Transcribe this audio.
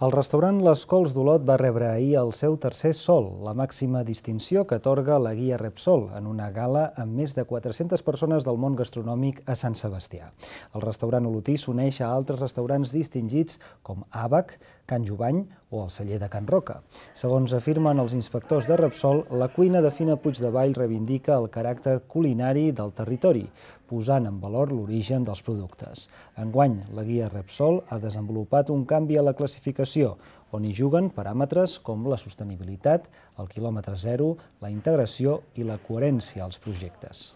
El restaurant Les Cols d'Olot va rebre ahir el seu tercer sol, la màxima distinció que atorga la guia Repsol, en una gala amb més de 400 persones del món gastronòmic a Sant Sebastià. El restaurant olotí s'uneix a altres restaurants distingits com Àbac, Can Jubany o el celler de Can Roca. Segons afirmen els inspectors de Repsol, la cuina de Fina Puigdevall reivindica el caràcter culinari del territori, posant en valor l'origen dels productes. Enguany, la guia Repsol ha desenvolupat un canvi a la classificació, on hi juguen paràmetres com la sostenibilitat, el quilòmetre zero, la integració i la coherència als projectes.